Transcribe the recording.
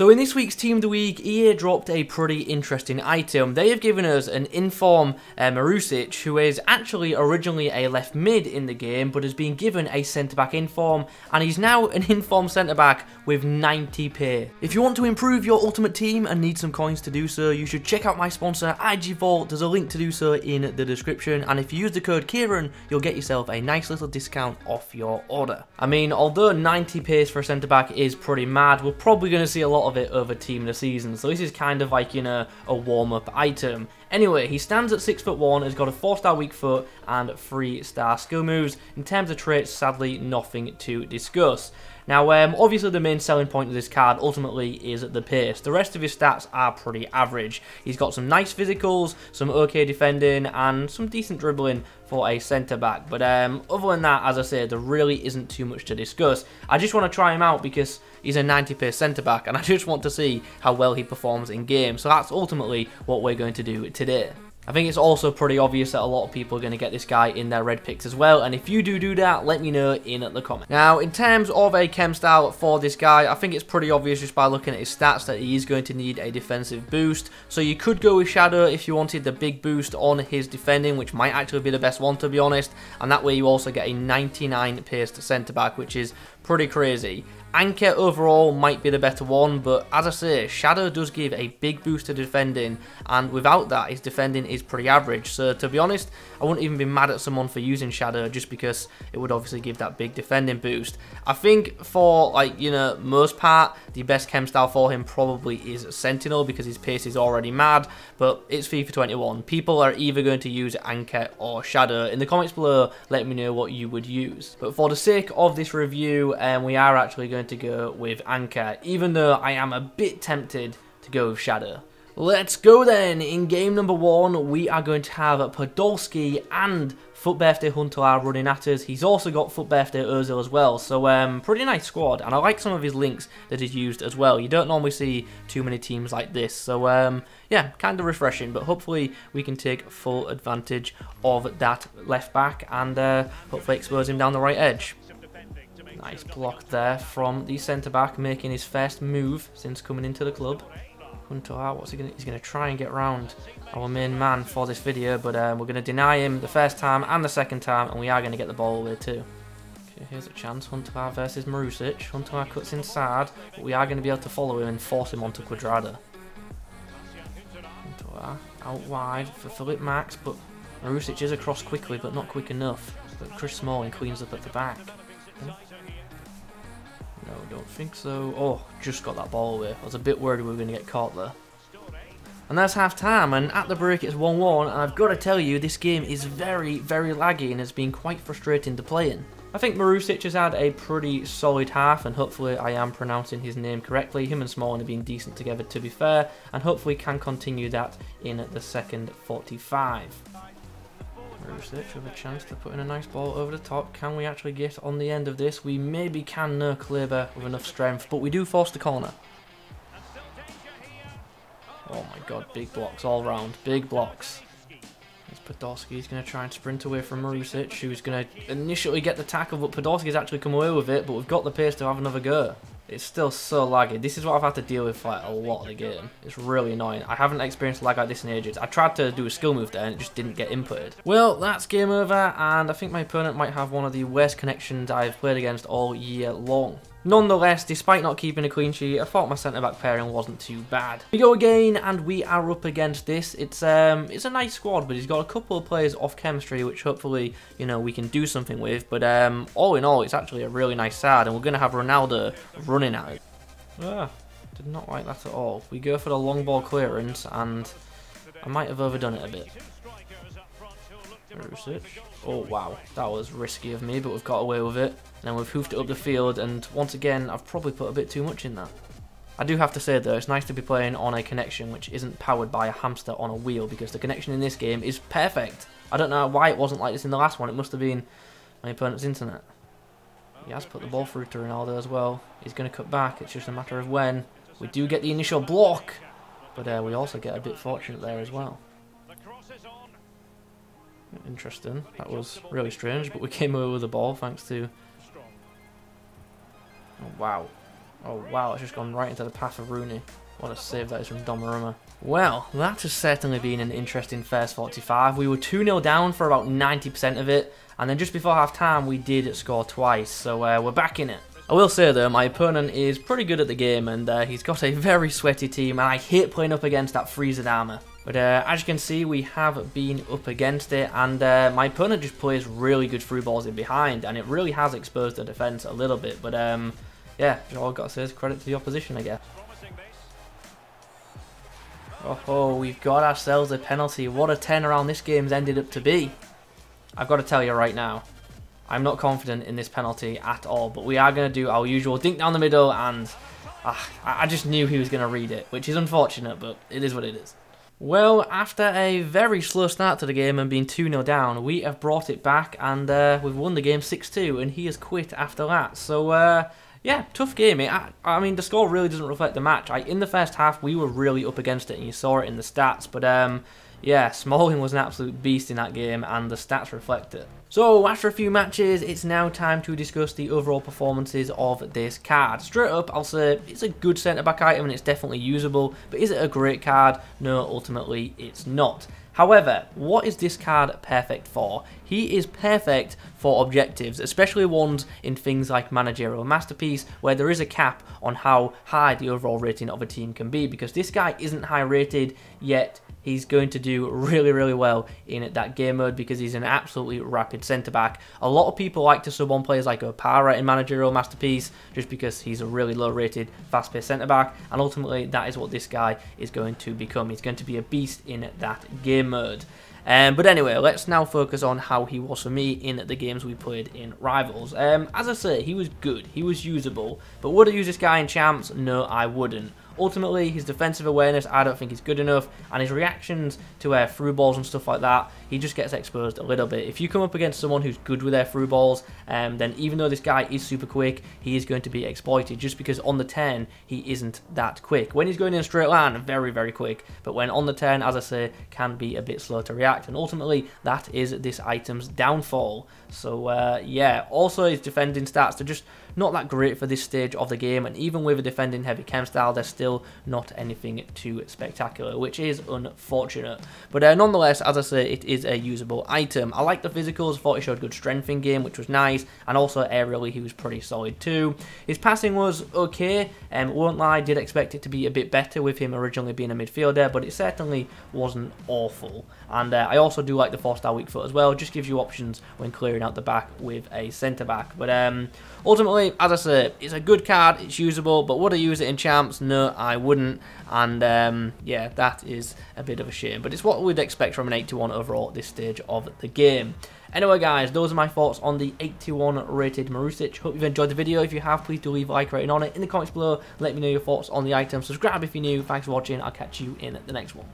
So in this week's Team of the Week, EA dropped a pretty interesting item. They have given us an inform uh, Marusic, who is actually originally a left mid in the game, but has been given a centre-back inform, and he's now an inform centre-back with 90 pay. If you want to improve your ultimate team and need some coins to do so, you should check out my sponsor, IG Vault. There's a link to do so in the description, and if you use the code Kieron, you'll get yourself a nice little discount off your order. I mean, although 90 pace for a centre-back is pretty mad, we're probably going to see a lot lot of it over team of the season. So this is kind of like, you know, a warm-up item. Anyway, he stands at 6 foot 1, has got a 4 star weak foot and 3 star skill moves. In terms of traits, sadly, nothing to discuss. Now, um, obviously the main selling point of this card ultimately is the pace. The rest of his stats are pretty average. He's got some nice physicals, some okay defending, and some decent dribbling for a centre-back. But um, other than that, as I said, there really isn't too much to discuss. I just want to try him out because he's a 90 pace centre-back, and I just want to see how well he performs in game. So that's ultimately what we're going to do today. I think it's also pretty obvious that a lot of people are going to get this guy in their red picks as well, and if you do do that, let me know in the comments. Now, in terms of a chem style for this guy, I think it's pretty obvious just by looking at his stats that he is going to need a defensive boost, so you could go with Shadow if you wanted the big boost on his defending, which might actually be the best one to be honest, and that way you also get a 99 paced centre back, which is pretty crazy. Anchor overall might be the better one, but as I say, Shadow does give a big boost to defending, and without that, his defending is pretty average. So to be honest, I wouldn't even be mad at someone for using Shadow just because it would obviously give that big defending boost. I think for, like, you know, most part, the best chem style for him probably is Sentinel because his pace is already mad, but it's FIFA 21. People are either going to use Anchor or Shadow. In the comments below, let me know what you would use. But for the sake of this review, um, we are actually going to go with Anchor, even though I am a bit tempted to go with Shadow. Let's go then. In game number one, we are going to have Podolski and FUT Birthday are running at us. He's also got FUT Birthday Ozil as well. So um, pretty nice squad. And I like some of his links that he's used as well. You don't normally see too many teams like this. So um, yeah, kind of refreshing. But hopefully we can take full advantage of that left back and uh, hopefully expose him down the right edge. Nice block there from the centre back, making his first move since coming into the club. Huntelaar, what's he gonna? He's gonna try and get round our main man for this video, but um, we're gonna deny him the first time and the second time, and we are gonna get the ball away too. Okay, here's a chance. Huntelaar versus Marusic. Huntelaar cuts inside, but we are gonna be able to follow him and force him onto Cuadrado. Huntelaar out wide for Philipp Max, but Marusic is across quickly, but not quick enough. But Chris Smalling cleans up at the back. No, don't think so. Oh, just got that ball away. I was a bit worried we were going to get caught there. And that's half time, and at the break it's 1-1, and I've got to tell you, this game is very, very laggy and has been quite frustrating to play in. I think Marusic has had a pretty solid half, and hopefully I am pronouncing his name correctly. Him and Smalling have been decent together, to be fair, and hopefully can continue that in the second 45. Marusic with a chance to put in a nice ball over the top. Can we actually get on the end of this? We maybe can no with enough strength, but we do force the corner. Oh my god, big blocks all round. Big blocks. There's Podolski. He's going to try and sprint away from Marusic, who's going to initially get the tackle, but Podolski's actually come away with it, but we've got the pace to have another go. It's still so laggy. This is what I've had to deal with like a lot of the game. It's really annoying. I haven't experienced lag like this in ages. I tried to do a skill move there and it just didn't get inputted. Well, that's game over and I think my opponent might have one of the worst connections I've played against all year long. Nonetheless, despite not keeping a clean sheet, I thought my centre-back pairing wasn't too bad. We go again, and we are up against this. It's um, it's a nice squad, but he's got a couple of players off chemistry, which hopefully, you know, we can do something with. But um, all in all, it's actually a really nice side, and we're going to have Ronaldo running at it. Ah, did not like that at all. We go for the long ball clearance, and I might have overdone it a bit. Oh wow, that was risky of me, but we've got away with it. And then we've hoofed it up the field, and once again, I've probably put a bit too much in that. I do have to say though, it's nice to be playing on a connection which isn't powered by a hamster on a wheel, because the connection in this game is perfect. I don't know why it wasn't like this in the last one, it must have been my opponent's internet. He has put the ball through to Ronaldo as well. He's going to cut back, it's just a matter of when. We do get the initial block, but uh, we also get a bit fortunate there as well. Interesting. That was really strange, but we came away with the ball thanks to... Wow. Oh wow, it's just gone right into the path of Rooney. What a save that is from Donnarumma. Well, that has certainly been an interesting first 45. We were 2-0 down for about 90% of it, and then just before half-time we did score twice, so uh, we're back in it. I will say though, my opponent is pretty good at the game, and uh, he's got a very sweaty team, and I hate playing up against that freezing armour. But uh, as you can see, we have been up against it, and uh, my opponent just plays really good through balls in behind, and it really has exposed the defence a little bit. But um, yeah, all I've got to say is credit to the opposition, I guess. Oh, we've got ourselves a penalty. What a turnaround this game's ended up to be. I've got to tell you right now, I'm not confident in this penalty at all, but we are going to do our usual dink down the middle, and uh, I just knew he was going to read it, which is unfortunate, but it is what it is. Well, after a very slow start to the game and being 2-0 down, we have brought it back, and uh, we've won the game 6-2, and he has quit after that. So, uh, yeah, tough game. I, I mean, the score really doesn't reflect the match. I, in the first half, we were really up against it, and you saw it in the stats. But um, yeah, Smalling was an absolute beast in that game, and the stats reflect it. So, after a few matches, it's now time to discuss the overall performances of this card. Straight up, I'll say it's a good centre-back item and it's definitely usable, but is it a great card? No, ultimately it's not. However, what is this card perfect for? He is perfect for objectives, especially ones in things like Managerial Masterpiece, where there is a cap on how high the overall rating of a team can be, because this guy isn't high rated, yet he's going to do really, really well in that game mode because he's an absolutely rapid centre back. A lot of people like to sub on players like Opara in Managerial Masterpiece just because he's a really low rated, fast paced centre back, and ultimately that is what this guy is going to become. He's going to be a beast in that game mode. Um, but anyway, let's now focus on how he was for me in the games we played in Rivals. Um, as I say, he was good, he was usable, but would I use this guy in Champs? No, I wouldn't. Ultimately, his defensive awareness, I don't think is good enough, and his reactions to uh, through balls and stuff like that, he just gets exposed a little bit. If you come up against someone who's good with their through balls, um, then even though this guy is super quick, he is going to be exploited just because on the 10, he isn't that quick. When he's going in a straight line, very, very quick, but when on the 10, as I say, can be a bit slow to react, and ultimately, that is this item's downfall. So, uh, yeah, also his defending stats are just not that great for this stage of the game, and even with a defending heavy chem style, they're still not anything too spectacular, which is unfortunate. But uh, nonetheless, as I say, it is a usable item. I like the physicals, thought he showed good strength in game, which was nice, and also aerially he was pretty solid too. His passing was okay, and um, won't lie, did expect it to be a bit better with him originally being a midfielder, but it certainly wasn't awful. And uh, I also do like the 4-star weak foot as well, just gives you options when clearing out the back with a centre-back. But um, ultimately, as I say, it's a good card, it's usable, but would I use it in champs? No, I wouldn't. And um, yeah, that is a bit of a shame. But it's what we'd expect from an 81 overall at this stage of the game. Anyway guys, those are my thoughts on the 81 rated Marusic. Hope you've enjoyed the video. If you have, please do leave a like rating on it in the comments below. Let me know your thoughts on the item. Subscribe if you're new. Thanks for watching. I'll catch you in the next one.